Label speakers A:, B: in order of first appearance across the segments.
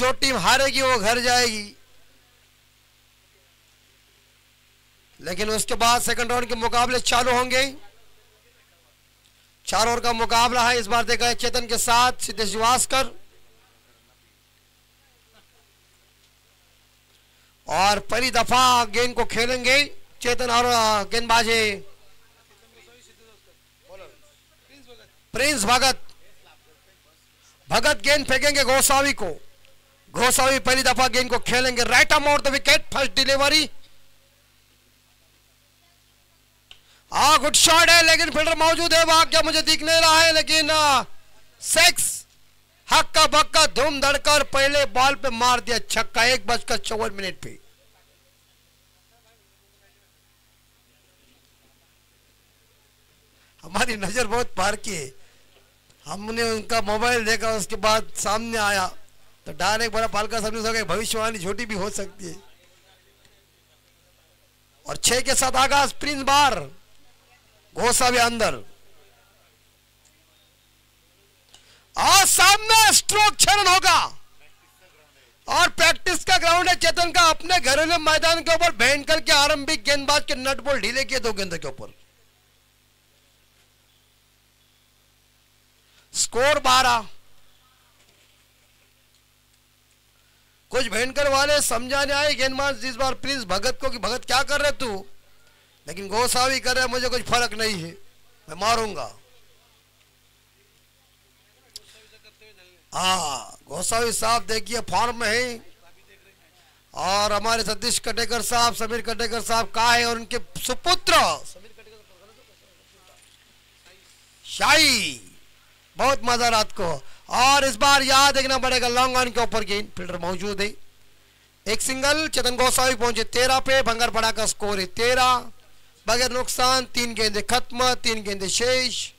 A: जो टीम हारेगी वो घर जाएगी। लेकिन उसके बाद सेकंड राउंड के मुकाबले चालू होंगे। चार ओवर का मुकाबला है। इस बार देखा है चेतन के साथ सिद्धेश वास्कर और पहली दफ़ा गेंद को खेलेंगे चेतन और गेंदबाजे। प्रिंस भगत। भगत गेंद फेंकेंगे गोसावी को। गोसावी पहली दफ़ा गेंद को खेलेंगे। Right um out the wicket first delivery हाँ गुड शॉट है, लेकिन फील्डर मौजूद है। वहाँ क्या मुझे दिख नहीं रहा है, लेकिन सेक्स हक्का बक्का धूम धड़कर पहले बॉल पे मार दिया। छक्का एक बजकर चौवन मिनट पे। हमारी नज़र बहुत पार की है। हमने उनका मोबाइल देखा, उसके बाद सामने आया। तो डायरेक्ट बड़ा पालका समझ सके भविष्यवाणी छोटी भी हो सकती है। और छह के साथ आगाज़ प्रिंस बार घोसा भी अंदर। और सामने स्ट्रोक क्षरण होगा। और प्रैक्टिस का ग्राउंड है, चेतन का अपने घरेलू मैदान के ऊपर, भयंकर के आरंभिक गेंदबाज के नट बॉल ढीले किए दो गेंद के ऊपर। स्कोर बारह। कुछ भयंकर वाले समझाने आए गेंदबाज इस बार प्रिंस भगत को कि भगत क्या कर रहे तू? लेकिन गोसावी कर रहे, मुझे कुछ फ़र्क नहीं है, मैं मारूँगा। हाँ गोसावी साहब देखिए फॉर्म में है। और हमारे सतीश कटेकर साहब, समीर कटेकर साहब का है और उनके सुपुत्र? शाही। बहुत मज़ा रात को। और इस बार याद देखना पड़ेगा लॉन्ग ऑन के ऊपर गेंद फील्डर मौजूद है। एक सिंगल चेतन गोसावी पहुँचे तेरह पे भंगर पड़ा का स्कोर है तेरह। बगैर नुकसान तीन गेंदे खत्म तीन गेंदे शेष।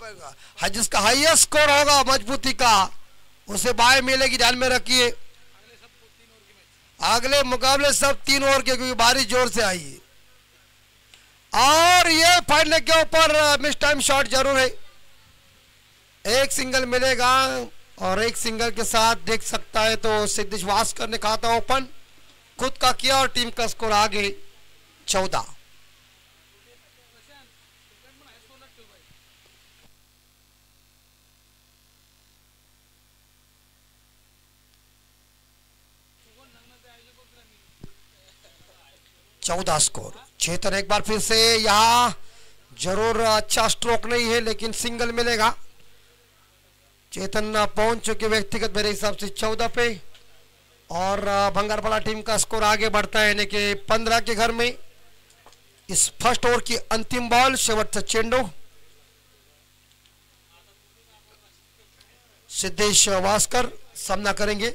A: हाँ, जिसका हाईएस्ट स्कोर होगा मजबूती का उसे बाय मिलेगी ध्यान में रखिए। अगले मुकाबले सब तीन ओवर के, क्योंकि बारिश ज़ोर से आई। है और ये फाइनल के ऊपर मिस टाइम शॉट ज़रूर है। एक सिंगल मिलेगा, और एक सिंगल के साथ देख सकता है तो सिद्धिश वास्कर ने कहा था ओपन, खुद का किया और टीम का स्कोर आगे चौदह। चौदह स्कोर चेतन एक बार फिर से यहाँ ज़रूर अच्छा स्ट्रोक नहीं है, लेकिन सिंगल मिलेगा। चेतन पहुँच चुके व्यक्तिगत मेरे हिसाब से चौदह पे। और भंगारपाड़ा टीम का स्कोर आगे बढ़ता है, यानी कि पंद्रह के घर में। इस फ़र्स्ट ओवर की अंतिम बॉल शेवटचा चेंडो सिद्धेश वास्कर सामना करेंगे।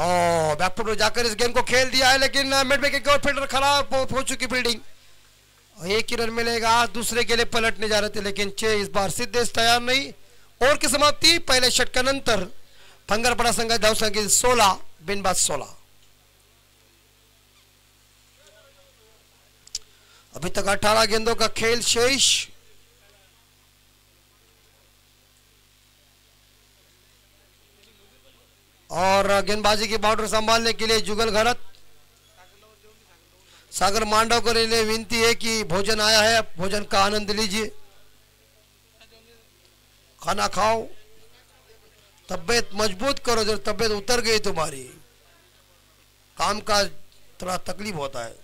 A: बैकफुट जाकर इस गेम को खेल दिया है, लेकिन मिड विकेट की फील्डर खराब हो चुकी फील्डिंग एक ही रन मिलेगा, दूसरे के लिए पलटने जा रहे थे, लेकिन छह इस बार सिद्धेश तैयार नहीं. और की समाप्ति, पहले शट षटकानंतर भंगारपड़ा संघ धाव संख्या सोलह, बिनबाद सोलह. अभी तक 18 गेंदों का खेल शेष और गेंदबाजी की बाउंड्री संभालने के लिए जुगल घरत। सागर मांडव को लिए विनती है कि भोजन आया है, भोजन का आनंद लीजिए। खाना खाओ। तबीयत मज़बूत करो, जब तबीयत उतर गई तुम्हारी। काम का थोड़ा तकलीफ़ होता है।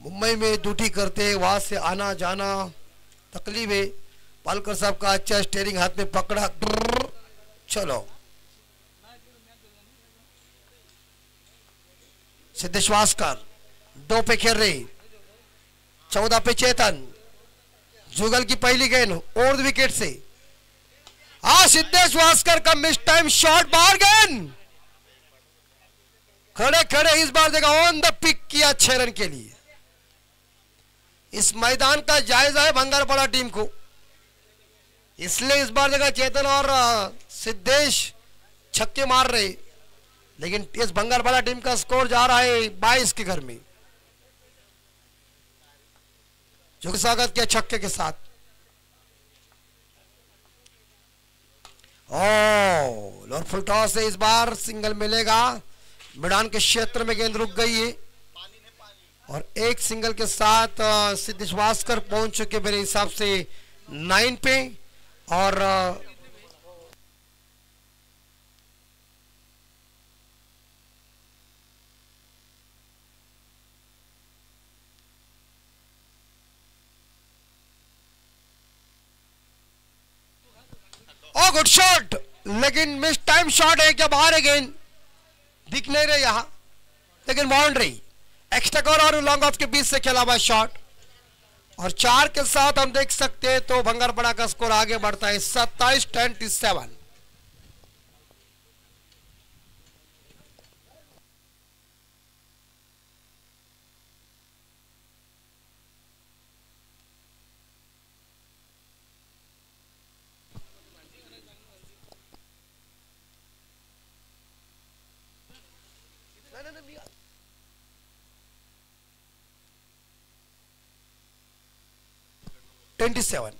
A: मुंबई में ड्यूटी करते वहाँ से आना जाना तकलीफ़ है। पालकर साहब का अच्छा स्टेयरिंग हाथ में पकड़ा। चलो। सिद्धेश वास्कर दो पे खेल रही, चौदह पे चेतन, जुगल की पहली गेंद, और विकेट से। आ सिद्धेश वास्कर का मिस टाइम शॉट बाहर गेंद। खड़े खड़े इस बार देखा ऑन द पिक किया छह रन के लिए। इस मैदान का जायजा है भंगारपाड़ा टीम को। इसलिए इस बार देखा, चेतन और सिद्धेश छक्के मार रहे। लेकिन इस बंगाल टीम का स्कोर जा रहा है बाईस के घर में। जो कि स्वागत किया छक्के के साथ। ओ लोअर फुल टॉस है इस बार सिंगल मिलेगा। मैदान के क्षेत्र में गेंद रुक गई है। और एक सिंगल के साथ सिद्धेश वास्कर पहुँच चुके मेरे हिसाब से नाइन पे। और गुड शॉट लेकिन मिस टाइम शॉट है क्या बाहर गेंद दिख नहीं रहे यहाँ। लेकिन बाउंड्री एक्स्ट्रा कवर और लॉन्ग ऑफ़ के बीच से खेला हुआ शॉट और चार के साथ हम देख सकते हैं तो भंगारपड़ा का स्कोर आगे बढ़ता है। सत्ताईस ट्वेंटी सेवन ट्वेंटी सेवन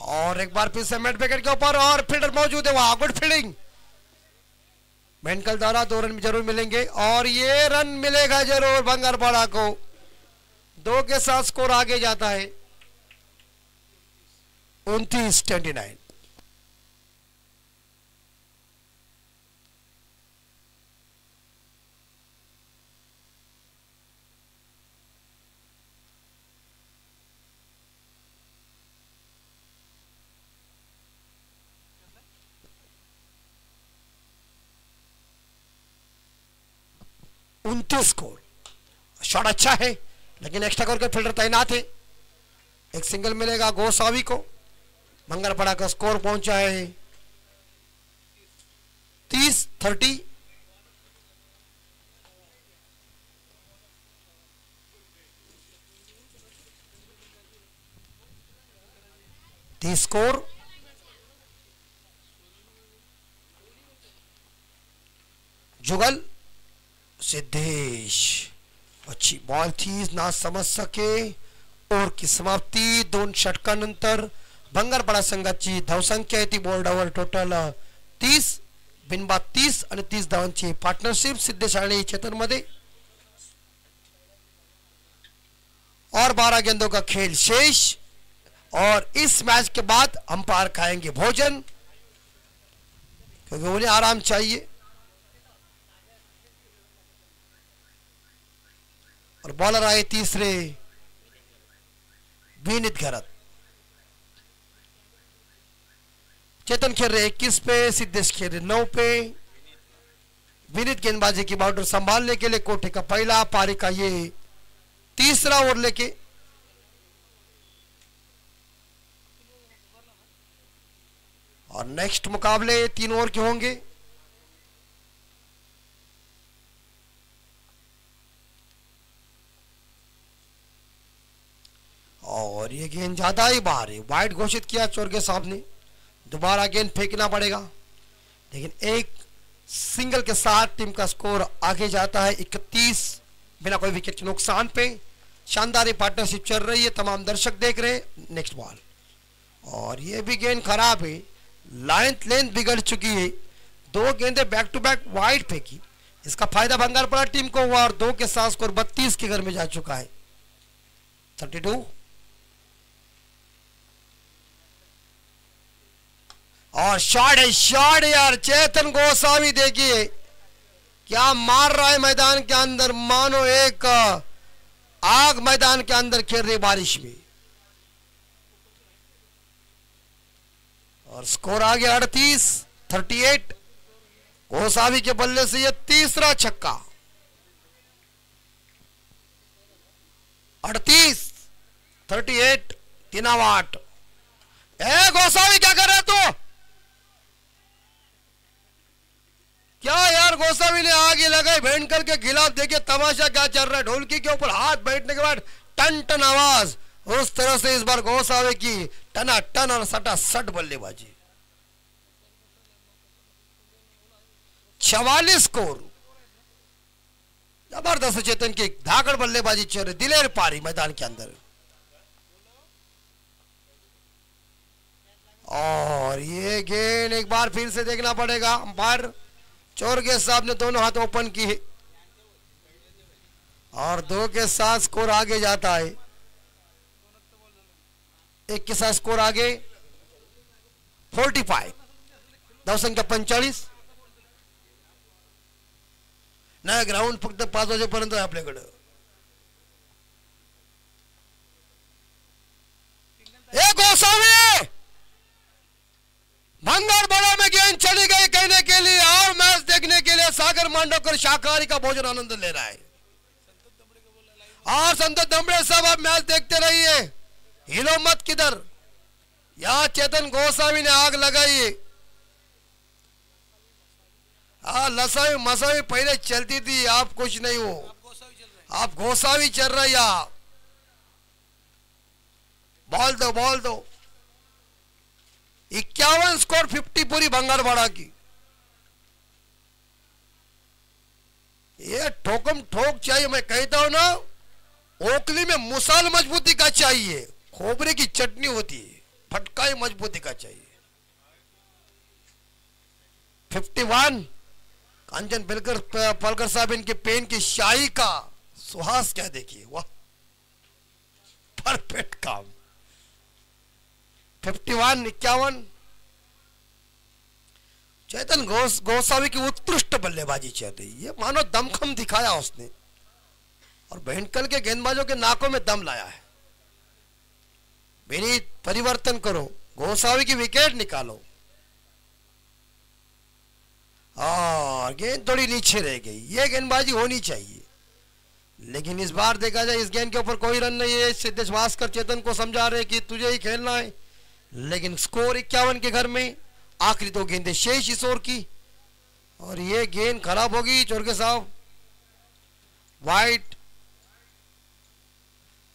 A: और एक बार फिर से मेट विकेट के ऊपर, और फील्डर मौजूद है, वहाँ गुड फील्डिंग। मेंटल द्वारा दो रन ज़रूर मिलेंगे, और ये रन मिलेगा ज़रूर बंगरपाड़ा को। दो के साथ स्कोर आगे जाता है। उनतीस ट्वेंटी नाइन उनतीस स्कोर शॉट अच्छा है, लेकिन एक्स्ट्रा करके फील्डर तैनात है। एक सिंगल मिलेगा गोसावी को। मंगलपड़ा का स्कोर पहुँचा है। तीस थर्टी तीस स्कोर जुगल। सिद्धेश। अच्छी बॉल थी, ना समझ सके। और की समाप्ती, दोन षटकानंतर बंगारपाडा संघाची धावसंख्या आहे बॉल डावर टोटल तीस बिनबा तीस तीस धावांची पार्टनरशिप सिद्धेश चेतन मध्ये. और बारह गेंदों का खेल शेष। और इस मैच के बाद अंपायर खाएँगे भोजन। क्योंकि उन्हें आराम चाहिए। और बॉलर आए तीसरे, विनित घरत। चेतन खेल रहे इक्कीस पे, सिद्धेश खेल रहे नौ पे। विनित गेंदबाजी की बाउंड्री संभालने के लिए कोठे का पहला, पारी का ये तीसरा ओवर लेके। और नेक्स्ट मुकाबले तीन ओवर के होंगे। और ये गेंद ज़्यादा ही बाहर है। वाइड घोषित किया चोर के साहब ने दोबारा गेंद फेंकना पड़ेगा। लेकिन एक सिंगल के साथ टीम का स्कोर आगे जाता है इकतीस, बिना कोई विकेट के नुकसान पे। शानदार पार्टनरशिप चल रही है, तमाम दर्शक देख रहे हैं। नेक्स्ट बॉल और ये भी गेंद खराब है। लाइंथ लेंथ बिगड़ चुकी है। दो गेंदे बैक टू बैक वाइड फेंकी। इसका फ़ायदा बंगाल पड़ा टीम को हुआ और दो के साथ स्कोर बत्तीस के घर में जा चुका है। थर्टी टू और शॉट है शॉट यार चेतन गोस्वामी देखिए, क्या मार रहा है मैदान के अंदर, मानो एक आग मैदान के अंदर खेल रही बारिश में। और स्कोर आ गया अड़तीस थर्टी एट गोसावी के बल्ले से यह तीसरा छक्का। अड़तीस थर्टी एट तीनावाट। ए गोसावी क्या कर रहे तू? क्या यार गोसावी ने आगे लगाई भेंट करके खिलाफ देखिए तमाशा क्या चल रहा है? ढोलकी के ऊपर हाथ बैठने के बाद टन टन आवाज़। उस तरह से इस बार गोसावे की टना टन और सटा सट बल्लेबाजी। चवालीस स्कोर ज़बरदस्त चेतन की धाकड़ बल्लेबाजी चल रही दिलेर पारी मैदान के अंदर। और ये गेंद एक बार फिर से देखना पड़ेगा अंपायर। चोर के साहब ने दोनों हाथ ओपन किए। और दो के साथ स्कोर आगे जाता है। एक के साथ स्कोर आगे 45 धाव संख्या पंचेचाळीस नाही ग्राउंड फक्त पाच वाजेपर्यंत आहे आपल्याकडं। ए, गोसावी! भंगार बड़ा में गेंद चली गई कहने के लिए और मैच देखने के लिए सागर मांडवकर शाकाहारी का भोजन आनंद ले रहा है। और संत दमड़े साहब, आप मैच देखते रहिए। हिलो मत किधर। यहाँ चेतन गोसावी ने आग लगाई। है लसावी मसावी पहले चलती थी, आप कुछ नहीं हो। आप गोसावी चल रही बॉल दो बॉल दो। इक्यावन स्कोर फिफ्टी पूरी बंगारवाड़ा की। ये ठोकम ठोक चाहिए, मैं कहता हूँ ना, ओखली में मुसाल मजबूती का चाहिए, खोबरे की चटनी होती है, फटकाई मजबूती का चाहिए। फिफ्टी वन कांचन पलकर पलकर साहब इनके पेन की शाही का सुहास क्या देखिए, वाह, परफेक्ट काम। फिफ्टी वन इक्यावन। चेतन गोस गोसावी की उत्कृष्ट बल्लेबाजी चल रही है मानो दमखम दिखाया उसने। और बहनकल के गेंदबाजों के नाकों में दम लाया है। विनीत, परिवर्तन करो। गोसावी की विकेट निकालो। और गेंद थोड़ी नीचे रह गई। ये गेंदबाजी होनी चाहिए। लेकिन इस बार देखा जाए, इस गेंद के ऊपर कोई रन नहीं है। सिद्धेश भास्कर चेतन को समझा रहे कि तुझे ही खेलना है। लेकिन स्कोर इक्यावन के घर में आखिरी दो गेंदें शेष इस ओर की। और ये गेंद खराब होगी चोरके साहब। वाइट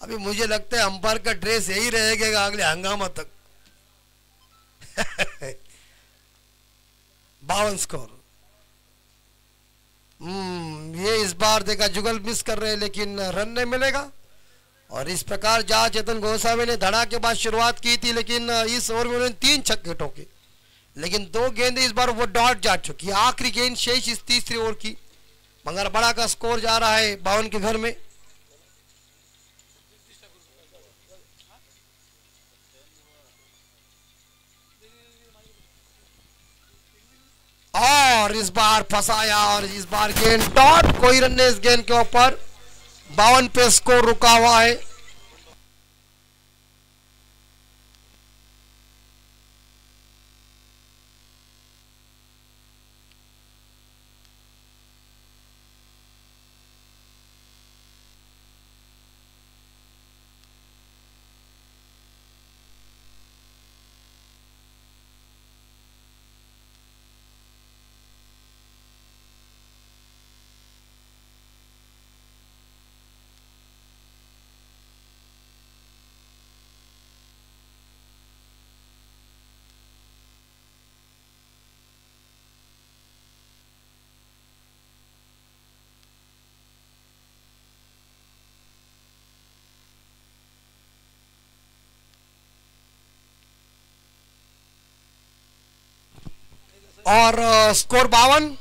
A: अभी मुझे लगता है अंपायर का ड्रेस यही रहेगा अगले हंगामा तक। बावन स्कोर। हम्म ये इस बार देखा जुगल मिस कर रहे हैं, लेकिन रन नहीं मिलेगा। और इस प्रकार जहाँ चेतन गोस्वामी ने धड़ा के बाद शुरुआत की थी, लेकिन इस ओवर में उन्होंने तीन छक्के ठोके लेकिन दो गेंदें इस बार वो डॉट जा चुकी आखिरी गेंद शेष इस तीसरी ओवर की। मगर बड़ा का स्कोर जा रहा है बावन के घर में। और इस बार फंसाया और इस बार गेंद डॉट, कोई रन ने इस गेंद के ऊपर। बावन पे स्कोर रुका हुआ है। और स्कोर बावन।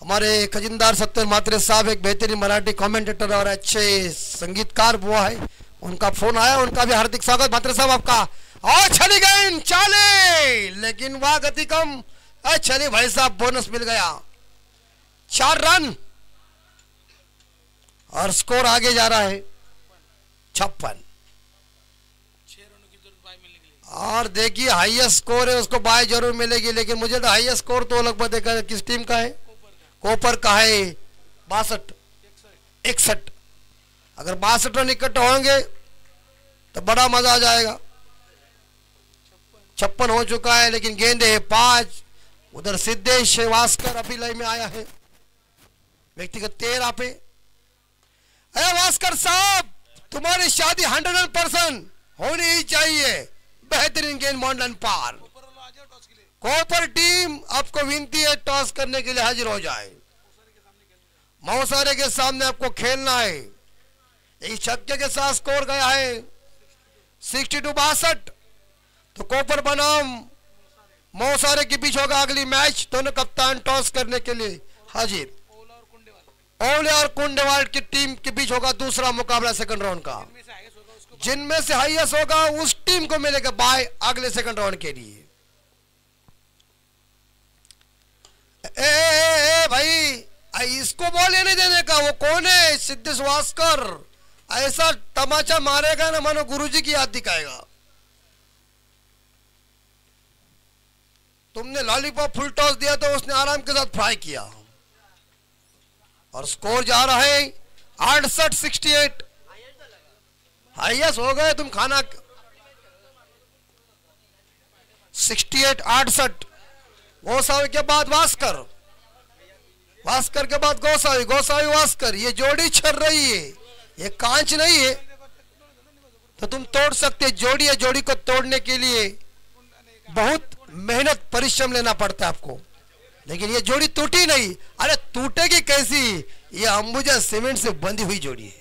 A: हमारे खजिंदार सत्तर मात्रे साहब, एक बेहतरीन मराठी कमेंटेटर और अच्छे संगीतकार हुआ है। उनका फ़ोन आया, उनका भी हार्दिक स्वागत मात्रे साहब आपका। और चली गई चाले लेकिन वह गति कम। चले भाई साहब बोनस मिल गया। चार रन। और स्कोर आगे जा रहा है। छप्पन। और देखिए हाईएस्ट स्कोर है, उसको बाय ज़रूर मिलेगी, लेकिन मुझे तो हाईएस्ट स्कोर तो लगभग देखा किस टीम का है? कोपर का है, बासठ, इकसठ। अगर बासठ रन इकट्ठा होंगे तो बड़ा मज़ा आ जाएगा। छप्पन हो चुका है, लेकिन गेंदे है पाँच। उधर सिद्धेश वास्कर अभी लय में आया है। व्यक्तिगत तेरह पे। अरे, वास्कर साहब, तुम्हारी शादी हंड्रेड परसेंट होनी ही चाहिए। बेहतरीन गेंद मॉडर्न पार। कोपर टीम आपको विनती है, टॉस करने के लिए हाजिर हो जाए। मौसारे के सामने आपको खेलना है। एक छक्के के साथ स्कोर गया है। सिक्सटी टू बासठ। तो कोपर बनाम। मौसारे के बीच होगा अगली मैच। दोनों कप्तान टॉस करने के लिए हाजिर।
B: ओले और कुंडवाल
A: की टीम के बीच होगा दूसरा मुकाबला सेकंड राउंड का। जिनमें से हाईएस्ट होगा उस टीम को मिलेगा बाय अगले सेकंड राउंड के लिए। ए, ए, ए भाई इसको बॉल लेने देने का वो कौन है? सिद्धेश वास्कर ऐसा तमाचा मारेगा ना मानो गुरुजी की याद दिखाएगा। तुमने लॉलीपॉप फुल टॉस दिया तो उसने आराम के साथ फ्राई किया। और स्कोर जा रहा है अड़सठ सिक्सटी एट। हाईएस्ट हो गए, तुम खाना सिक्सटी एट अड़सठ गोसावी के बाद वास्कर वास्कर के बाद गोसावी गोसावी वास्कर ये जोड़ी छर रही है, ये कांच नहीं है। तो तुम तोड़ सकते जोड़ी है, जोड़ी को तोड़ने के लिए बहुत मेहनत, परिश्रम लेना पड़ता है आपको। लेकिन ये जोड़ी टूटी नहीं, अरे टूटेगी कैसी? ये अंबुजा सीमेंट से बंधी हुई जोड़ी है।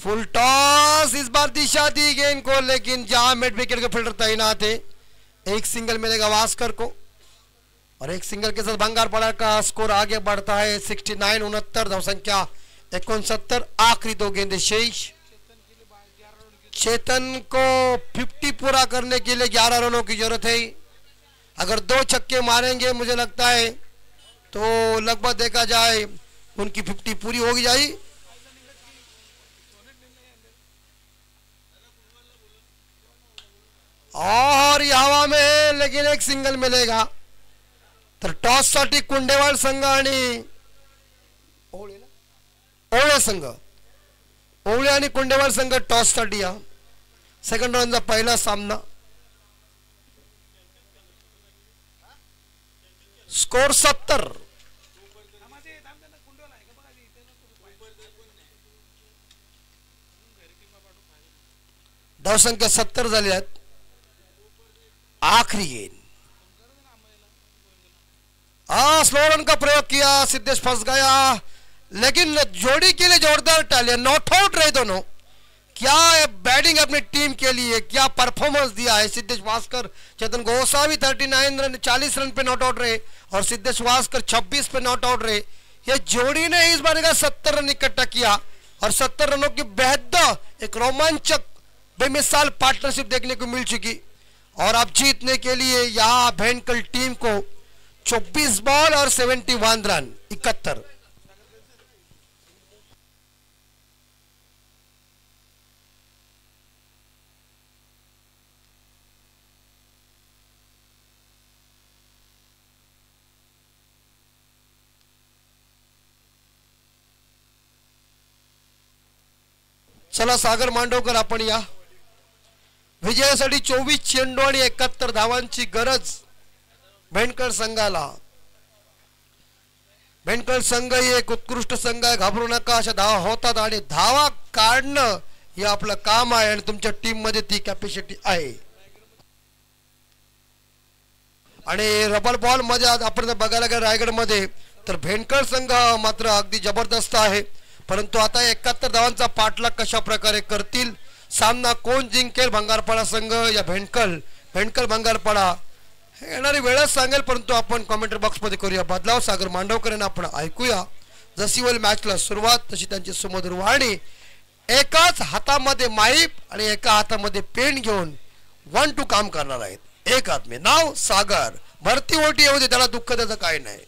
A: फुल टॉस इस बार दिशा दी गेंद को लेकिन जहाँ मिड विकेट के फील्डर तैनात है, एक सिंगल मिलेगा वास्कर को। और एक सिंगल के साथ बंगारपाड़ा का स्कोर आगे बढ़ता है 69 उनहत्तर संख्या इकसत्तर आखिरी दो गेंद शेष। चेतन को 50 पूरा करने के लिए 11 रनों की ज़रूरत है। अगर दो छक्के मारेंगे, मुझे लगता है तो लगभग देखा जाए, उनकी 50 पूरी होगी जाएगी और यावा हवा में है लेकिन एक सिंगल मिलेगा। तर टॉससाठी कुंडेवाल संघ आणि ओवळे संघ। ओवळे आणि कुंडेवाल संघ टॉससाठी या सेकंड राऊंडचा पहिला सामना। स्कोर सत्तर। धावसंख्या सत्तर झाली आहेत। आखिरी। हाँ स्लो रन का प्रयोग किया, सिद्धेश फंस गया। लेकिन जोड़ी के लिए जोरदार टालिया नॉट आउट रहे दोनों। क्या बैटिंग अपनी टीम के लिए, क्या परफॉर्मेंस दिया है? सिद्धेश वास्कर, चेतन गोसावी 39 रन 40 रन पे नॉट आउट रहे, और सिद्धेश भास्कर 26 पे नॉट आउट रहे। ये जोड़ी ने इस बार का 70 रन इकट्ठा किया, और 70 रनों की बेहद एक रोमांचक, बेमिसाल पार्टनरशिप देखने को मिल चुकी। और अब जीतने के लिए यहाँ भेंकल टीम को 24 बॉल और 71 रन, इकहत्तर। चला सागर मांडवकर आपण या। विजयासाठी चोवीस चेंडू आणि एकाहत्तर धावांची गरज भेंडकर संघाला. भेंडकर संघ ही एक उत्कृष्ट संघ आहे. घाबरू नका अशा धावा होतात आणि धावा काढणं हे आपलं काम आहे आणि तुमच्या टीममध्ये ती कॅपॅसिटी आहे. आणि रबर बॉलमध्ये आज आपण जर बघायला गेलं रायगडमध्ये तर भेंडकर संघ मात्र अगदी जबरदस्त आहे. परंतु आता एकाहत्तर धावांचा पाठलाग कशा प्रकारे करतील सामना कोण जिंकेल भंगारपाडा संघ या भेंडकल भेंडकल भंगारपाडा? हे येणारी वेळच सांगेल परंतु आपण कॉमेंट्री बॉक्समध्ये करूया. बदलाव सागर मांडवकर यांना आपण ऐकूया. जशी वेळ मॅचला सुरुवात तशी त्यांची सुमधुर वाणी एकाच हातामध्ये माईप आणि एका हातामध्ये पेन घेऊन वन टू काम करणार आहेत. एक आदमी. नाव सागर. भरती ओटी येऊ दे त्याला दुःख त्याचं काय नाही.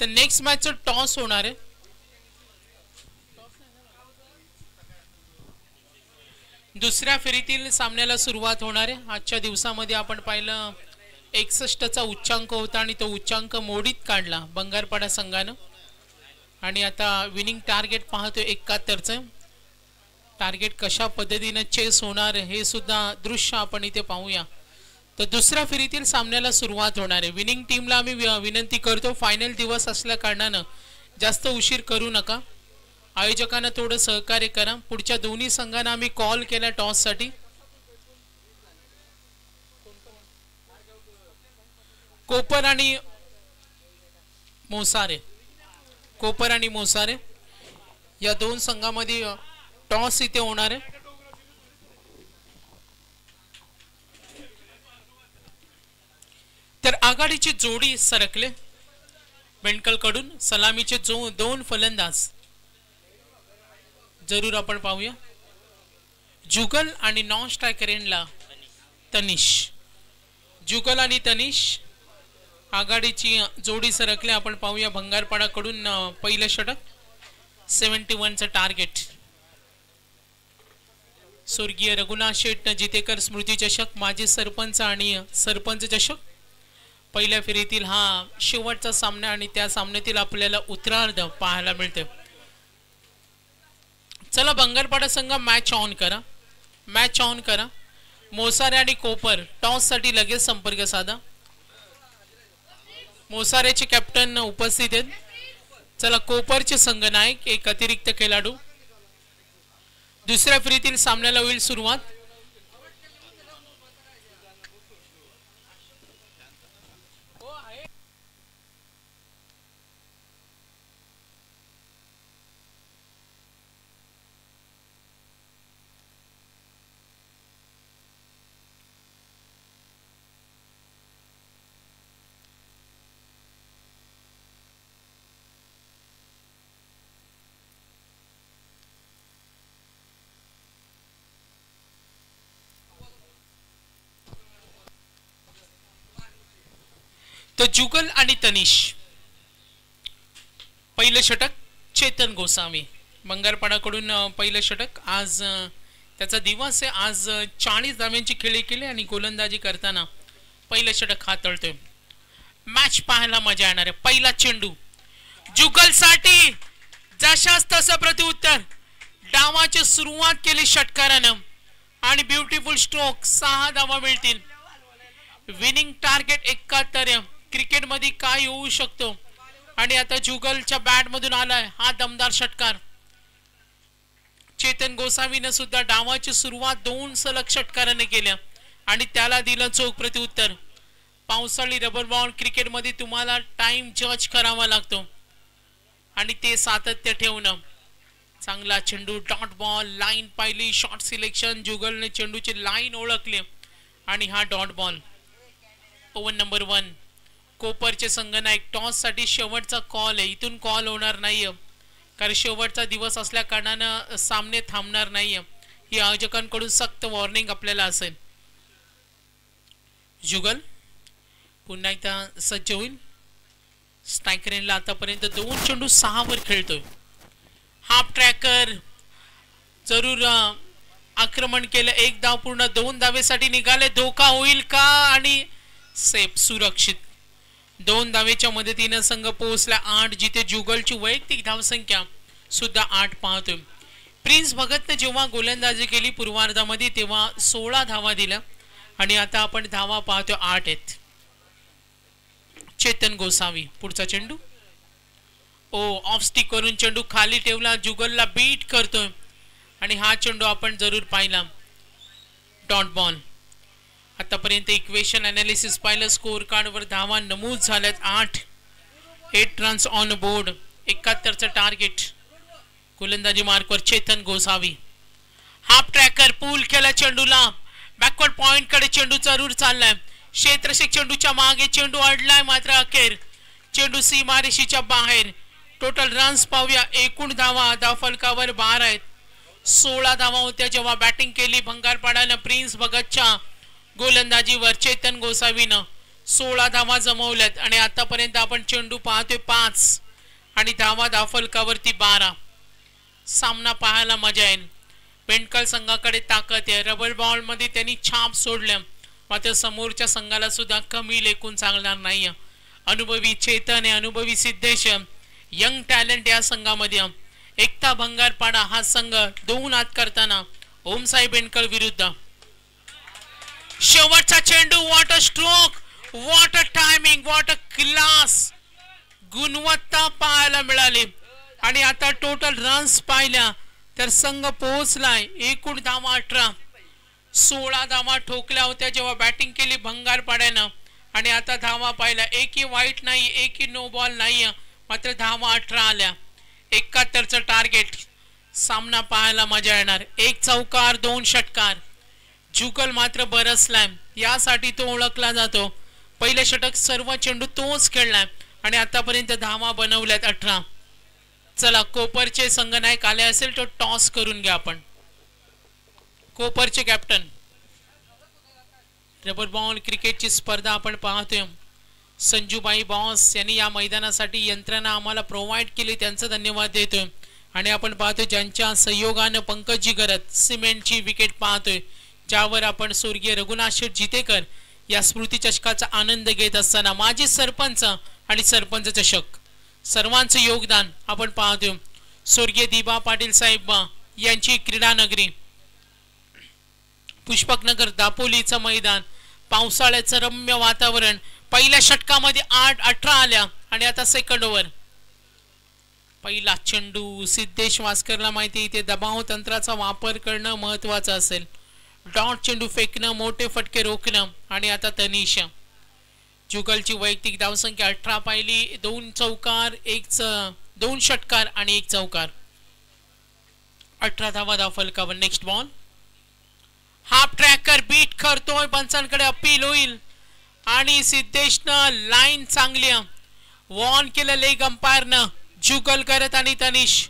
C: तर नेक्स्ट मॅचचं टॉस होणार आहे. दुसऱ्या फेरीतील सामन्याला सुरुवात होणार आहे. आजच्या दिवसामध्ये आपण पाहिलं एकसष्टचा उच्चांक होता आणि तो उच्चांक मोडीत काढला बंगारपाडा संघानं. आणि आता विनिंग टार्गेट पाहतो एकाहत्तरचं. टार्गेट कशा पद्धतीनं चेस होणार हे सुद्धा दृश्य आपण इथे पाहूया. तर दुसऱ्या फेरीतील सामन्याला सुरुवात होणार आहे. विनिंग टीमला आम्ही विनंती करतो फायनल दिवस असल्या कारणानं जास्त उशीर करू नका. आयोजकांना थोडं सहकार्य करा. पुढच्या दोन्ही संघांना आम्ही कॉल केला टॉससाठी कोपर आणि मोसारे. कोपर आणि मोसारे. या दोन संघामध्ये टॉस इथे होणार आहे. आघाडीची जोडी सरकले. बेंडकलकडून सलामीचे जो दोन फलंदाज. जरूर आपण पाहूया. जुगल आणि नॉन स्ट्रायकर एंडला तनिष. जुगल आणि तनिष आघाडीची जोडी सरकले. आपण पाहूया भंगारपाडाकडून पहिलं षटक. सेवन्टी वनचं टार्गेट स्वर्गीय रघुनाथ शेठ जितेकर स्मृती चषक माजी सरपंच आणि सरपंच चषक पहिल्या फेरीतील हा शेवटचा सामना आणि त्या सामन्यातील आपल्याला उत्तरार्ध पाहायला मिळते चला बंगालपाडा संघ मॅच ऑन करा. मॅच ऑन करा. मोसारे आणि कोपर टॉससाठी लगेच संपर्क साधा. मोसारेचे कॅप्टन उपस्थित आहेत. चला कोपरचे संघनायक एक अतिरिक्त खेळाडू. दुसऱ्या फेरीतील सामन्याला होईल सुरुवात. जुगल आणि तनिष. पहिलं षटक चेतन गोसावी. बंगारपाडाकडून पहिलं षटक. आज त्याचा दिवस आहे. आज चाळीस धाव्यांची खेळी केली आणि गोलंदाजी करताना पहिलं षटक हातळतोय मॅच पाहायला मजा येणार आहे. पहिला चेंडू. जुगलसाठी जशाच तसं प्रतिउत्तर डावाची सुरुवात केली षटकारानं. आणि ब्युटिफुल स्ट्रोक सहा धावा मिळतील. विनिंग टार्गेट एकाहत्तर क्रिकेटमध्ये काय होऊ शकतो? आणि आता जुगलच्या बॅट मधून आलाय हा दमदार षटकार. चेतन गोसावीनं सुद्धा डावाची सुरुवात दोन सलग षटकाराने केल्या आणि त्याला दिलं चोख प्रत्युत्तर. पावसाळी रबर बॉल क्रिकेटमध्ये तुम्हाला टाइम जज करावा लागतो. आणि ते सातत्य ठेवणं. चांगला चेंडू डॉट बॉल लाईन पाहिली शॉर्ट सिलेक्शन जुगलने चेंडूची लाईन ओळखली. आणि हा dot ball over number one कोपरचे संघनायक टॉससाठी शेवटचा कॉल आहे. इथून कॉल होणार नाहीये. कारण शेवटचा दिवस असल्या कारणानं सामने थांबणार नाहीये. ही आयोजकांकडून सक्त वॉर्निंग आपल्याला असेल. जुगल पुन्हा एकदा सज्ज होईल. स्ट्रायकरेनला आतापर्यंत दोन चेंडू सहावर खेळतोय. हाफ ट्रॅकर जरूर आक्रमण केलं. एक धाव पूर्ण दोन धावेसाठी निघाले. धोका होईल का? आणि सेफ सुरक्षित. दोन धावेच्या मदतीनं संघ पोहोचला. आठ जिथे जुगलची वैयक्तिक धावसंख्या सुद्धा आठ पाहतोय. प्रिन्स भगतनं जेव्हा गोलंदाजी केली पूर्वार्धामध्ये तेव्हा सोळा धावा दिल्या. आणि आता आपण धावा पाहतो आठ आहेत. चेतन गोसावी पुढचा चेंडू. ओ ऑफस्टिक करून चेंडू खाली ठेवला जुगलला बीट करतोय. आणि हा चेंडू आपण जरूर पाहिला. डॉट बॉल आतापर्यंत इक्वेशन अनालिसिस पाहिलं स्कोअर कार्डवर धावा नमूद झाल्यात आठ. एट रन्स ऑन बोर्ड एकाहत्तरचं टार्गेट गोलंदाजी मार्कवर Chetan Gosavi. Half tracker pull केला चेंडूला. बॅकवर्ड पॉइंटकडे चेंडू जरूर चाललाय. क्षेत्रशेक चेंडूच्या मागे चेंडू अडलाय मात्र अखेर. चेंडू सीमारेषीच्या बाहेर. टोटल रन्स पाहूया. एकूण धावा धावफलकावर बार आहेत. सोळा धावा होत्या जेव्हा बॅटिंग केली. भंगारपाडानं प्रिन्स भगतच्या गोलंदाजीवर चेतन गोसावीनं सोळा धावा जमवल्यात आणि आतापर्यंत आपण चेंडू पाहतोय पाच आणि धावा धाफलकावरती बारा. सामना पाहायला मजा येईल. पेंटकल संघाकडे ताकद आहे. रबर बॉलमध्ये त्यांनी छाप सोडल्या. मात्र समोरच्या संघाला सुद्धा कमी लेखून चालणार नाही अनुभवी चेतन आहे अनुभवी सिद्धेश यंग टॅलेंट या संघामध्ये. एकता भंगारपाडा हा संघ दोन हात करताना ओमसाई बेंडकळ विरुद्ध. शेवटचा चेंडू what a stroke what a timing what a class गुणवत्ता पाहायला मिळाली. आणि आता टोटल रन्स पाहिल्या तर संघ पोहोचलाय. एकूण धावा अठरा. सोळा धावा ठोकल्या होत्या जेव्हा बॅटिंग केली भंगार पाड्यानं आणि आता धावा पाहिल्या. एकही वाईट नाही एकही नो बॉल नाही मात्र धावा अठरा आल्या. एकाहत्तरचं टार्गेट सामना पाहायला मजा येणार. एक चौकार दोन षटकार. चुकल मात्र बरसलाय यासाठी तो ओळखला जातो. पहिले षटक सर्व चेंडू तोच खेळलाय आणि आतापर्यंत धावा बनवल्यात अठरा. चला कोपरचे संघनायक आले असेल तो टॉस करून घ्या आपण. कोपरचे कॅप्टन रबर बॉल क्रिकेटची स्पर्धा आपण पाहतोय. संजूबाई बॉस यांनी या मैदानासाठी यंत्रणा आम्हाला प्रोव्हाइड केली त्यांचा धन्यवाद देतोय. आणि आपण पाहतोय ज्यांच्या सहयोगानं पंकजी गरत सिमेंटची विकेट पाहतोय. ज्यावर आपण स्वर्गीय रघुनाथ शेठ जितेकर या स्मृती चषकाचा आनंद घेत असताना माजी सरपंच आणि सरपंच चषक सर्वांचं योगदान आपण पाहतो स्वर्गीय दिबा पाटील साहेब यांची क्रीडा नगरी पुष्पकनगर दापोलीचं मैदान. पावसाळ्याचं रम्य वातावरण. पहिल्या षटकामध्ये आठ अठरा आल्या आणि आता सेकंड ओव्हर पहिला चेंडू सिद्धेश वास्करला माहिती इथे दबाव तंत्राचा वापर करणं महत्वाचं असेल. डॉट चेंडू फेकणं मोठे फटके रोखणं आणि आता तनिष. जुगलची वैयक्तिक धावसंख्या अठरा पाहिली दोन चौकार एक च दोन षटकार आणि एक चौकार. अठरा धावा धाव फलकावर next ball half tracker beat करतोय पंचांकडे अपील होईल. आणि सिद्धेशनं लाईन चांगली वॉन केलं लेग अंपायरनं जुगल करत आणि तनिष.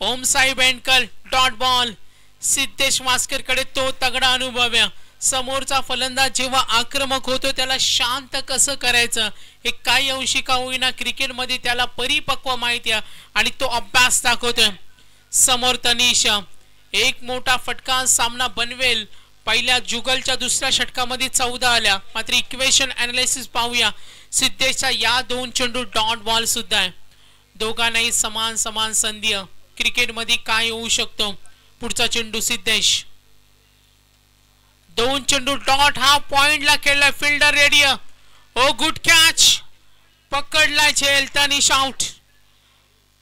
C: ओम साई बँडकर डॉट बॉल सिद्धेश वास्करकडे तो तगडा अनुभव आहे. समोरचा फलंदाज जेव्हा आक्रमक होतो त्याला शांत कसं करायचं? हे काही अंशी का होईना क्रिकेटमध्ये त्याला परिपक्व माहिती आहे आणि तो अभ्यास दाखवतोय. समोर तनिष एक मोठा फटका सामना बनवेल. पहिल्या जुगलच्या दुसऱ्या षटकामध्ये चौदा आल्या. मात्र इक्वेशन अनालिसिस पाहूया. सिद्धेशच्या या दोन चेंडू डॉट बॉल सुद्धा आहे. दोघांनाही समान समान संधी क्रिकेटमध्ये काय होऊ शकतो? पुढचा चेंडू सिद्धेश. दोन चेंडू डॉट हा पॉइंटला खेळलाय fielder radio. Oh good catch. पकडलाय झेल तनिष आउट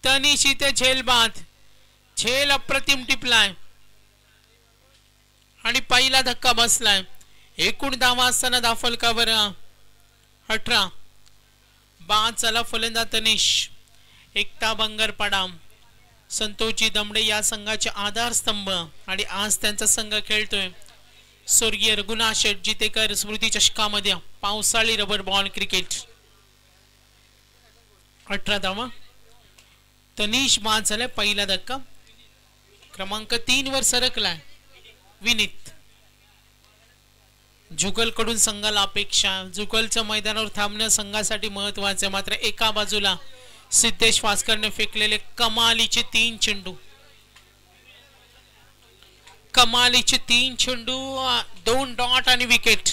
C: तनिष इथे झेल बाद झेल अप्रतिम टिपलाय. आणि पहिला धक्का बसलाय. एकूण धावा असताना बरं अठरा. बाद चला फलंदा तनिष. एकता बंगरपाडा संतोषजी दमडे या संघाचे आधारस्तंभ आणि आज त्यांचा संघ खेळतोय. स्वर्गीय रघुनाथ शेठ जितेकर स्मृती चषकामध्ये पावसाळी रबर बॉल क्रिकेट. अठरा धावा. तनिष बाद झालाय पहिला धक्का. क्रमांक तीन वर सरकलाय विनीत. जुगलकडून संघाला अपेक्षा जुगलच्या मैदानावर थांबणं संघासाठी महत्वाचं मात्र एका बाजूला सिद्धेश वास्करने फेकलेले कमालीचे तीन चेंडू. कमालीचे तीन चेंडू दोन डॉट आणि विकेट.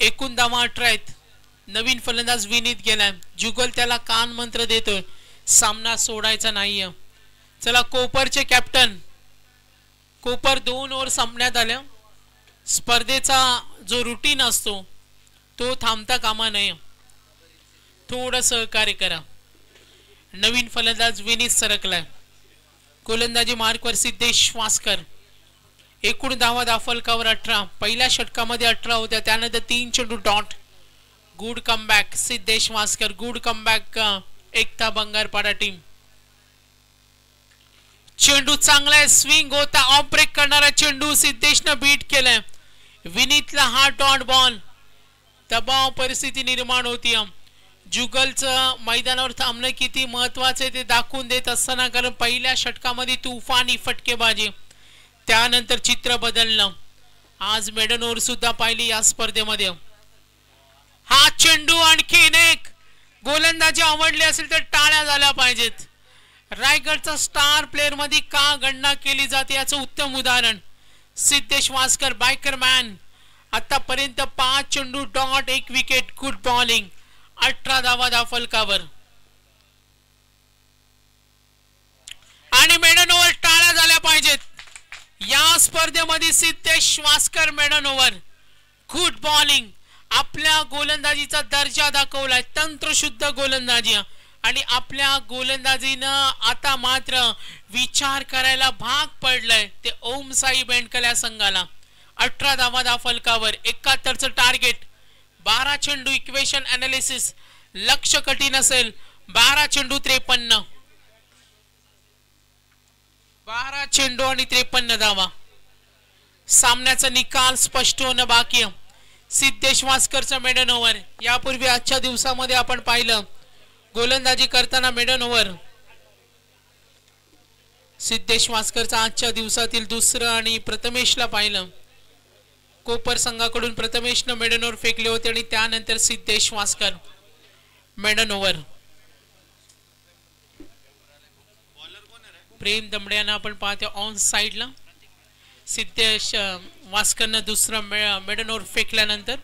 C: एकूण धावा अठरा आहेत. नवीन फलंदाज विनीत गेलाय. जुगल त्याला कान मंत्र देतोय. सामना सोडायचा नाहीये. चला कोपरचे कॅप्टन कोपर दोन ओव्हर संपण्यात आल्या. स्पर्धेचा जो रुटीन असतो तो थांबता कामा नये. थोडं सहकार्य करा. नवीन फलंदाज विनीत सरकलाय. गोलंदाजी मार्कवर सिद्धेश वास्कर एकूण धावा दाफलकावर अठरा पहिल्या षटकामध्ये अठरा होत्या त्यानंतर तीन चेंडू dot. Good comeback Siddhesh Vaskar good comeback Ekta Bangarpada team. चेंडू चांगला आहे स्विंग होता ऑफ ब्रेक करणारा चेंडू सिद्धेशनं बीट केलाय. विनीतला हा डॉट बॉल दबाव परिस्थिती निर्माण होती जुगलचं मैदानावर थांबणं किती महत्वाचं आहे ते दाखवून देत असताना कारण पहिल्या षटकामध्ये तुफानी फटकेबाजी त्यानंतर चित्र बदलणं. आज मेडन ओव्हर सुद्धा पाहिली या स्पर्धेमध्ये. हा चेंडू आणखीन एक. गोलंदाजी आवडली असेल तर टाळ्या झाल्या पाहिजेत. रायगडचा स्टार प्लेअरमध्ये का गणना केली जाते याचं उत्तम उदाहरण. Siddhesh Vaskar biker man. आतापर्यंत पाच चेंडू डॉट एक विकेट. Good bowling. अठरा धावा धाव फलकावर. आणि मेडन ओव्हर टाळ्या झाल्या पाहिजेत. या स्पर्धेमध्ये Siddhesh Vaskar maiden over good bowling आपल्या गोलंदाजीचा दर्जा दाखवलाय. तंत्रशुद्ध गोलंदाजी. आणि आपल्या गोलंदाजीनं आता मात्र विचार करायला भाग पडलाय ते ओम साई बेंडकल्या संघाला. अठरा धावा धाव फलकावर. एकाहत्तरचं टार्गेट बारा चेंडू इक्वेशन अनालिसिस लक्ष कठीण असेल. बारा चेंडू त्रेपन्न. बारा चेंडू आणि त्रेपन्न धावा. सामन्याचा निकाल स्पष्ट होणं बाकी सिद्धेश वास्करचं मेडन ओव्हर यापूर्वी आजच्या दिवसामध्ये आपण पाहिलं. गोलंदाजी करताना मेडन ओव्हर सिद्धेश वास्करचा आजच्या दिवसातील दुसरं आणि प्रथमेशला पाहिलं. कोपर संघाकडून प्रथमेशनं मेडन ओव्हर फेकले होते आणि त्यानंतर सिद्धेश वास्कर मेडन ओव्हर प्रेम दमडे यांना आपण पाहतो ऑन साइडला सिद्धेश वास्करनं दुसरा मे- मेडन ओव्हर फेकल्यानंतर.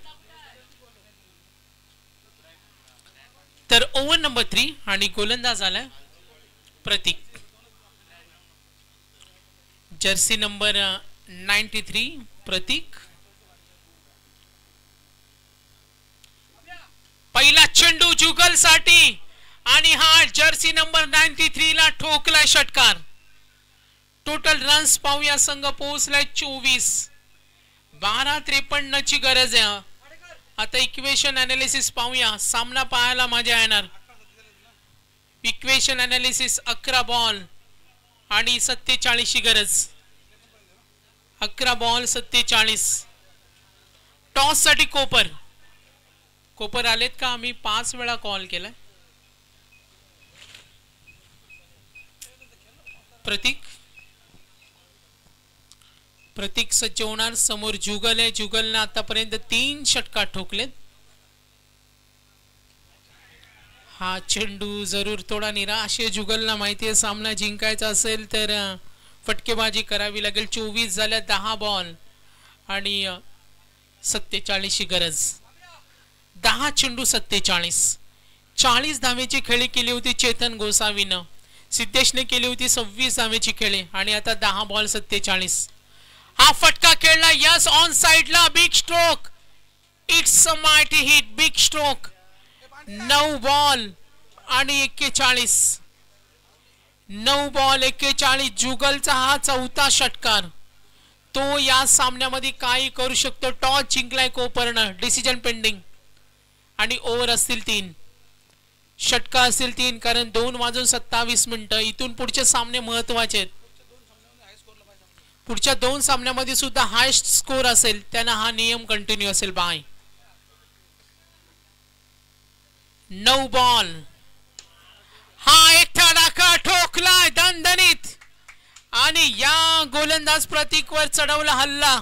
C: तर ओव्हर नंबर थ्री आणि गोलंदाज आला Pratik. Jersey number ninety three Pratik. पहिला चेंडू जुगलसाठी आणि हा जर्सी नंबर नाईन्टी थ्री ला ठोकलाय षटकार. टोटल रन्स पाहूया संघ पोहोचलाय चोवीस. बारा त्रेपन्न ची गरज आहे आता इक्वेशन अनालिसिस पाहूया. सामना पाहायला मजा येणार. इक्वेशन अनालिसिस अकरा बॉल आणि सत्तेचाळीस ची गरज. अकरा बॉल सत्तेचाळीस. टॉससाठी कोपर. कोपर आलेत का? आम्ही पाच वेळा कॉल केलाय. प्रतीक? प्रतीक सज्ज होणार. समोर जुगल आहे. जुगलनं आतापर्यंत तीन षटकार ठोकलेत. हा चेंडू जरूर थोडा निराश आहे. जुगलला माहिती आहे. सामना जिंकायचा असेल तर फटकेबाजी करावी लागेल. चोवीस झाल्या दहा बॉल आणि सत्तेचाळीसची गरज. दहा चेंडू सत्तेचाळीस. चाळीस धावेची खेळी केली होती चेतन गोसावीनं. सिद्धेशने केली होती सव्वीस धावेची खेळी आणि आता दहा बॉल सत्तेचाळीस. हा फटका खेळला यस ऑन साइडला big stroke it's a mighty hit big stroke नऊ बॉल आणि एक्केचाळीस. नऊ बॉल एक्केचाळीस. जुगलचा हा चौथा षटकार. तो या सामन्यामध्ये काही करू शकतो. टॉस जिंकलाय कोपरनं. डिसिजन पेंडिंग आणि ओव्हर असतील तीन. षटका असतील तीन कारण दोन वाजून सत्तावीस मिनिटं. इथून पुढचे सामने महत्त्वाचे आहेत. पुढच्या दोन सामन्यामध्ये सुद्धा हायस्ट स्कोर असेल. त्यांना हा नियम कंटिन्यू असेल. बाय नऊ बॉल हा एकटा डाका ठोकलाय दणदणीत. आणि या गोलंदाज प्रतीकवर चढवला हल्ला.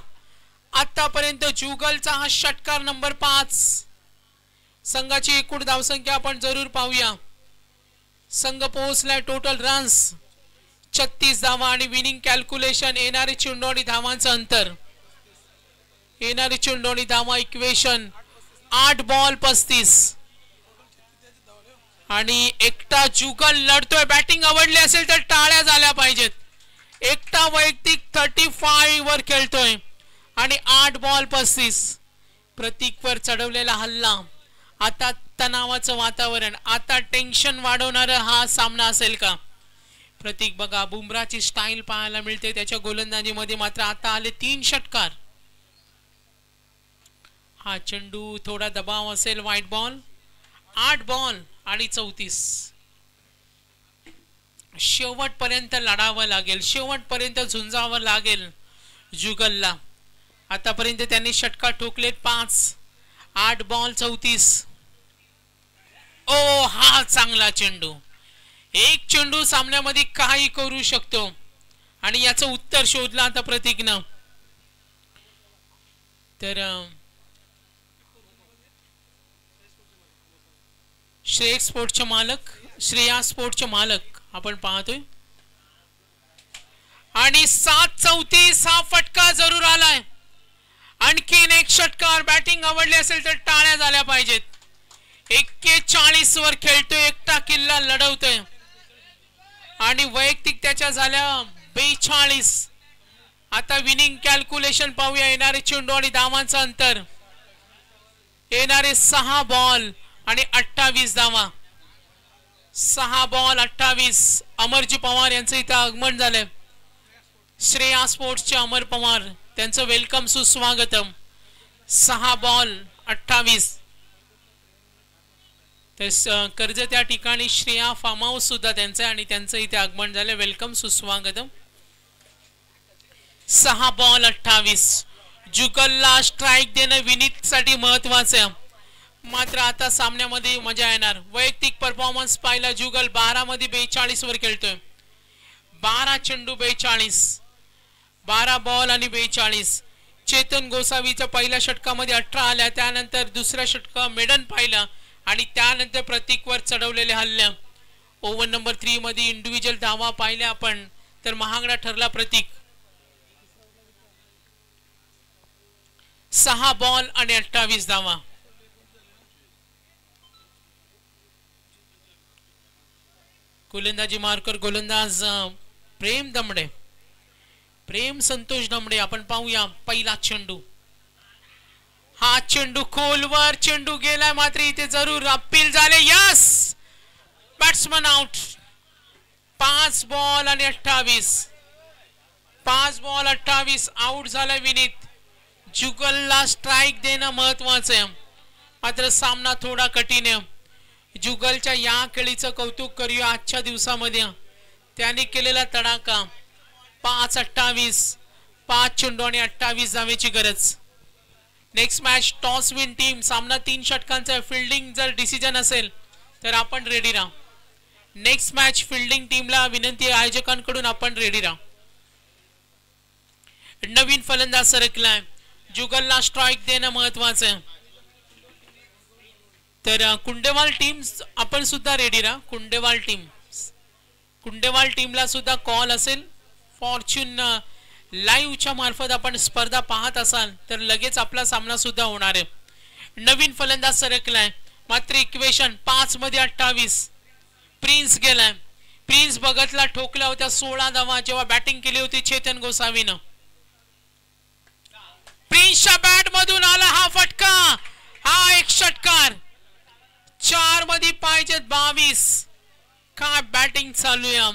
C: आतापर्यंत जुगलचा हा षटकार नंबर पाच. संघाची एकूण धावसंख्या आपण जरूर पाहूया. संघ पोहोचलाय टोटल रन्स छत्तीस धावा आणि विनिंग कॅल्क्युलेशन येणारी चेंडू धावांचं अंतर. येणारी चेंडू धावा इक्वेशन आठ बॉल पस्तीस. आणि एकटा जुगल लढतोय. बॅटिंग आवडली असेल तर टाळ्या झाल्या पाहिजेत. एकटा वैयक्तिक थर्टी फाईव्ह वर खेळतोय. आणि आठ बॉल पस्तीस. प्रतीकवर चढवलेला हल्ला. आता तणावाचं वातावरण आता टेन्शन वाढवणारा हा सामना असेल का? प्रतीक बघा बुमराची स्टाईल पाहायला मिळते. त्याच्या गोलंदाजीमध्ये मात्र आता आले तीन षटकार. हा चेंडू थोडा दबाव असेल व्हाईट बॉल आठ बॉल आणि चौतीस. शेवटपर्यंत लढावं लागेल. शेवटपर्यंत झुंजावं लागेल जुगलला. आतापर्यंत त्यांनी षटकार ठोकलेत पाच आठ बॉल चौतीस. ओ हा चांगला चेंडू. एक चेंडू सामन्यामध्ये काही करू शकतो. आणि याचं उत्तर शोधलं आता प्रतीकनं. तर श्रेय स्पोर्टचे मालक श्रेया स्पोर्टचे मालक आपण पाहतोय. आणि सात चौतीस हा फटका जरूर आलाय. आणखीन एक षटकार बॅटिंग आवडली असेल तर टाळ्या झाल्या पाहिजेत. एक्केचाळीस वर खेळतोय एकटा किल्ला लढवतोय. आणि वैयक्तिक त्याच्या झाल्या बेचाळीस. आता विनिंग कॅल्क्युलेशन पाहूया येणारे चेंडू आणि धावांचं अंतर. येणारे सहा बॉल आणि अठ्ठावीस धावा सहा बॉल अठ्ठावीस. अमरजी पवार यांचं इथं आगमन झालंय. श्रेया स्पोर्ट्सचे अमर पवार त्यांचं वेलकम सुस्वागतम. सहा बॉल अठ्ठावीस. तर कर्ज त्या ठिकाणी श्रेया फार्म हाऊस सुद्धा त्यांचं आणि त्यांचं इथे आगमन झालं. वेलकम सुस्वागतम. सहा बॉल अठ्ठावीस. जुगलला स्ट्राईक देणं विनीत साठी महत्वाचं. आहे मात्र आता सामन्यामध्ये मजा येणार. वैयक्तिक परफॉर्मन्स पाहिला जुगल. बारा मध्ये बेचाळीस वर खेळतोय. बारा चेंडू बेचाळीस. बारा बॉल आणि बेचाळीस. चेतन गोसावीच्या पहिल्या षटकामध्ये अठरा आल्या. त्यानंतर दुसऱ्या षटका मेडन पाहिलं. आणि त्यानंतर प्रतीकवर चढवलेले हल्ले. ओव्हर नंबर थ्री मध्ये इंडिव्हिज्युअल धावा पाहिल्या आपण तर महागडा ठरला प्रतीक. सहा बॉल आणि अठ्ठावीस धावा. गोलंदाजी मारकर गोलंदाज प्रेम दमडे. प्रेम संतोष दमडे आपण पाहूया पहिला चेंडू. हा चेंडू खोलवर चेंडू गेलाय मात्र इथे जरूर अपील झाले. यस! बॅट्समन आउट पाच बॉल आणि अठ्ठावीस. पाच बॉल अठ्ठावीस आउट झाला विनीत. जुगलला स्ट्राईक देणं महत्वाचं आहे. मात्र सामना थोडा कठीण आहे. जुगलच्या या खेळीचं कौतुक करूया आजच्या दिवसामध्ये. त्याने केलेला तडाका पाच अठ्ठावीस. पाच चेंडू आणि अठ्ठावीस जावेची गरज. Next match toss win team सामना तीन षटकांचा फिल्डिंग जर डिसिजन असेल तर आपण रेडी राहा. नेक्स्ट मॅच फिल्डिंग टीमला विनंती आयोजकांकडून आपण रेडी राहा. नवीन फलंदाज सरकलाय. जुगलला स्ट्राईक देणं महत्वाचं आहे. तर कुंडेवाल टीम आपण सुद्धा रेडी राहा. कुंडेवाल टीम कुंडेवाल टीमला सुद्धा कॉल असेल. फॉर्च्यून लाईव्हच्या मार्फत आपण स्पर्धा पाहत असाल तर लगेच आपला सामना सुद्धा होणार आहे. नवीन फलंदाज सरकलाय. मात्र इक्वेशन पाच मध्ये अठ्ठावीस. प्रिन्स गेलाय. प्रिन्स बघतला ठोकल्या होत्या सोळा धावा जेव्हा बॅटिंग केली होती चेतन गोसावीनं. प्रिन्सच्या बॅट मधून आला हा फटका. हा एक षटकार. चारमध्ये पाहिजेत बावीस. काय बॅटिंग चालू आहे?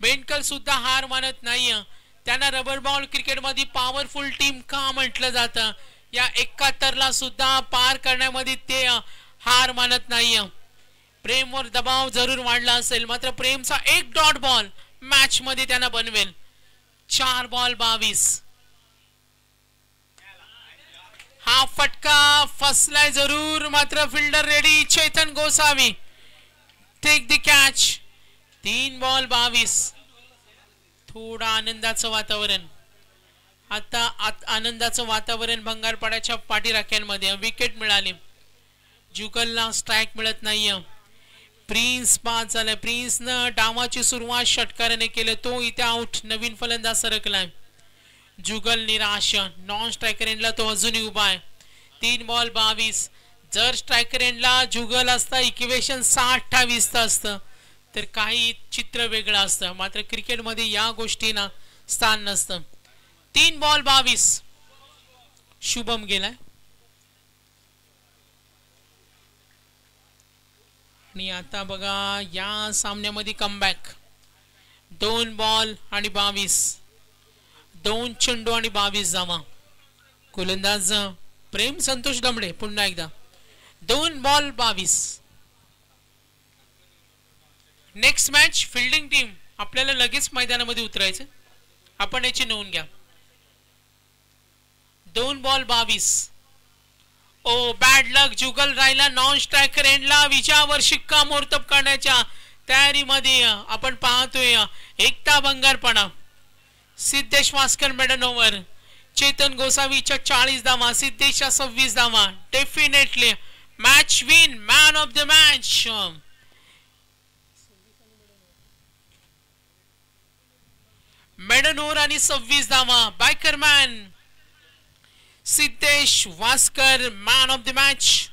C: बेंडकल सुद्धा हार मानत नाहीये. त्यांना रबर बॉल क्रिकेटमध्ये पॉवरफुल टीम का म्हटलं जातं? या एकाहत्तरला सुद्धा पार करण्यामध्ये ते हार मानत नाही प्रेमवर दबाव जरूर वाढला असेल. मात्र प्रेमचा एक डॉट बॉल मॅच मध्ये त्यांना बनवेल. चार बॉल बावीस. हा फटका फसलाय जरूर. मात्र fielder ready Chetan Gosavi. Take the catch तीन बॉल बावीस. थोडं आनंदाचं वातावरण. आता आनंदाचं वातावरण भंगारपाड्याच्या पाठीराख्यांमध्ये विकेट मिळाली. जुगलला स्ट्राईक मिळत नाही प्रिन्स पास झालाय प्रिन्सनं डावाची सुरुवात षटकाराने केलं. तो इथे आउट नवीन फलंदाज सरकलाय. जुगल निराश. नॉन स्ट्रायकर एंडला तो अजूनही उभा आहे. तीन बॉल बावीस. जर स्ट्रायकर एंडला जुगल असता इक्वेशन सहा अठ्ठावीस असतं. तर काही चित्र वेगळं असतं. मात्र क्रिकेटमध्ये या गोष्टींना स्थान नसतं. तीन बॉल बावीस. शुभम गेलाय. आणि आता बघा या सामन्यामध्ये कमबॅक दोन बॉल आणि बावीस. दोन चेंडू आणि बावीस जावा गोलंदाज प्रेम संतोष दमडे पुन्हा एकदा. दोन बॉल बावीस. नेक्स्ट मॅच फिल्डिंग टीम आपल्याला लगेच मैदानामध्ये उतरायचं. आपण याची नोंद घ्या. दोन बॉल बावीस. ओ बॅड लक जुगल राहिला नॉन स्ट्रायकर एंडला विजयावर शिक्का मोर्तब करण्याच्या तयारीमध्ये आपण पाहतोय. एकता बंगारपणा सिद्धेश वास्कर मेडन ओव्हर चेतन गोसावीच्या चाळीस धावा सिद्धेशच्या सव्वीस धावा definitely match win man of the match मेडनूर आणि सव्वीस धावा biker man. Siddhesh Vaskar man of the match